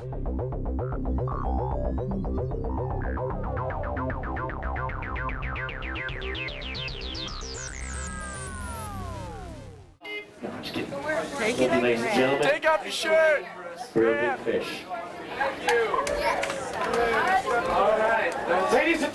Take it, ladies and gentlemen. Take off your shirt. Reel Big Fish. Thank you. Yes. All right. Ladies and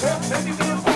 Thank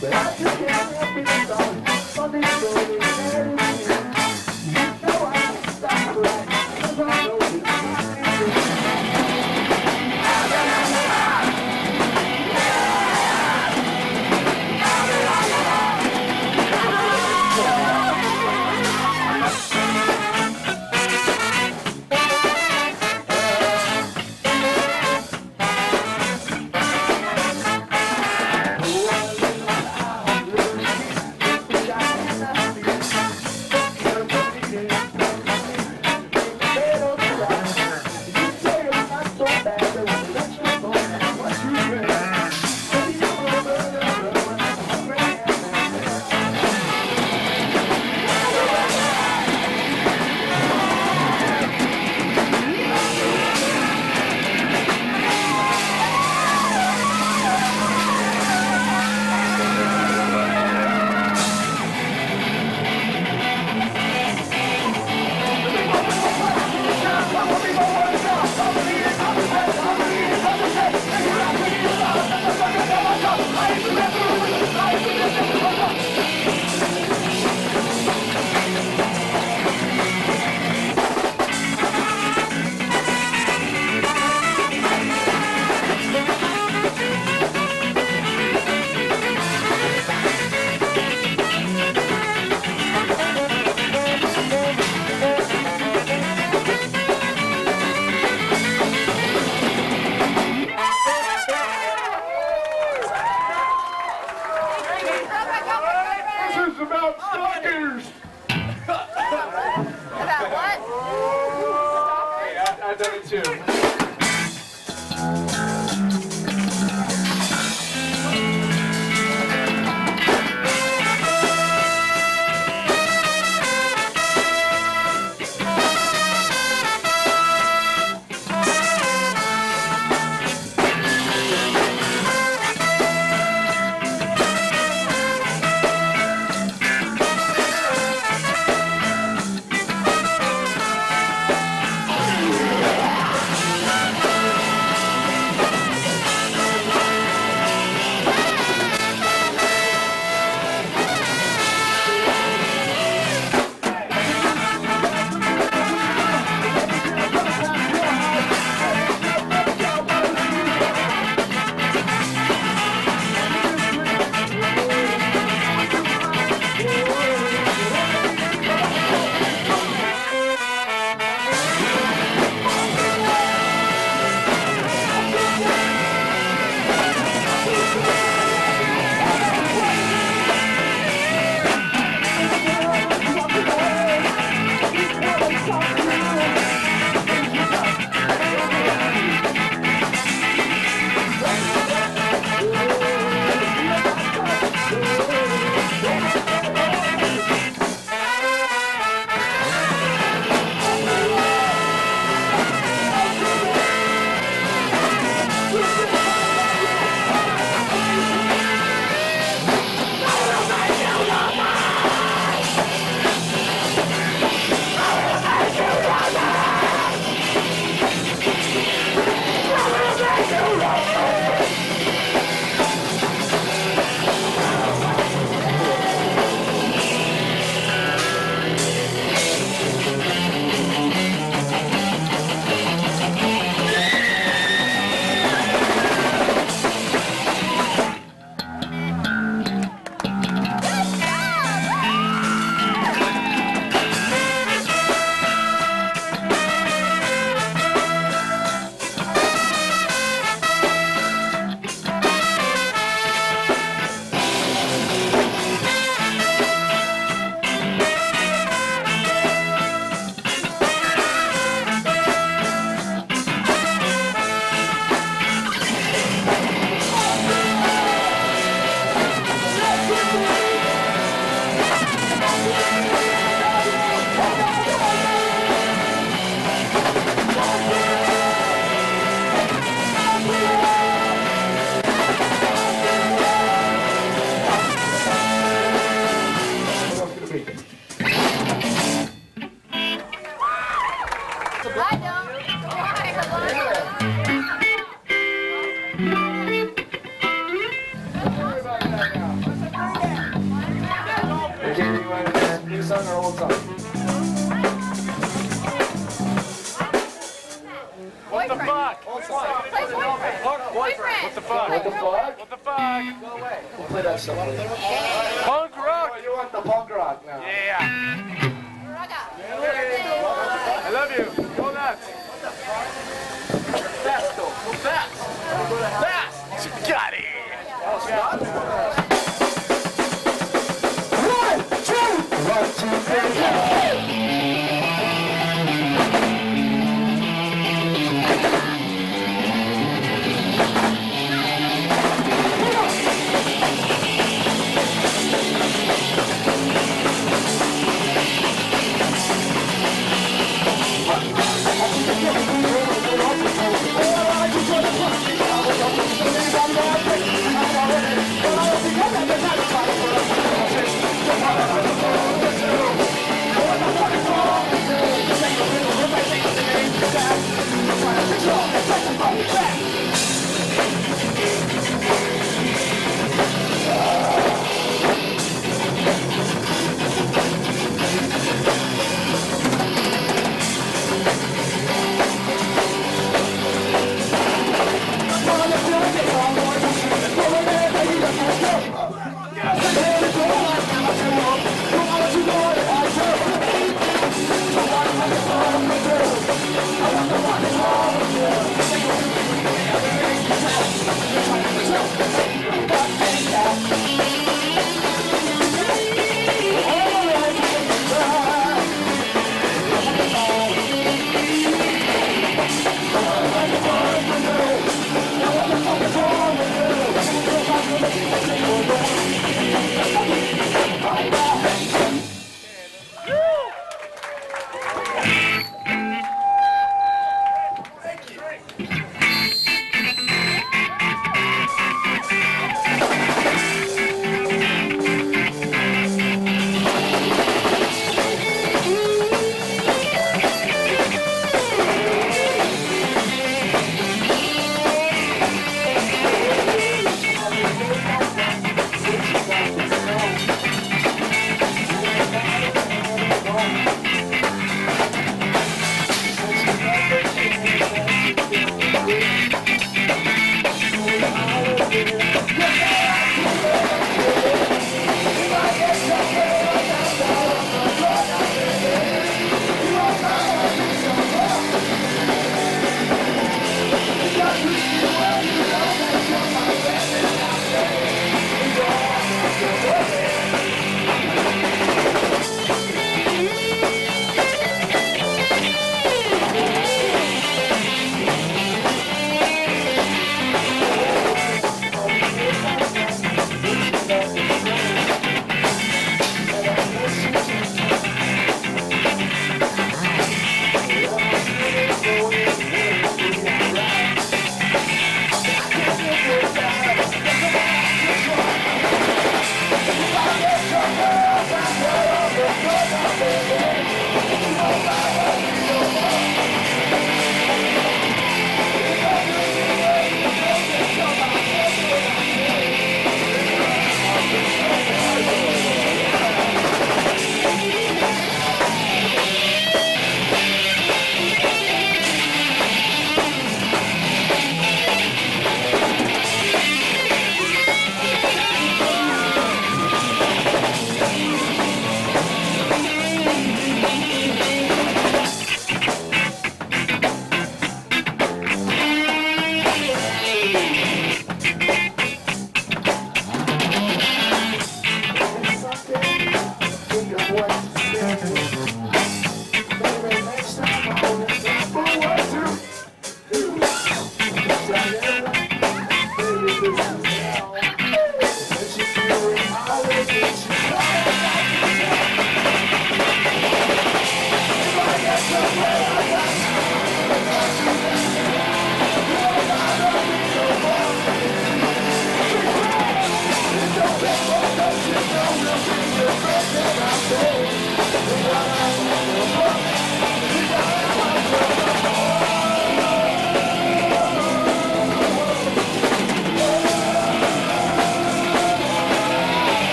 对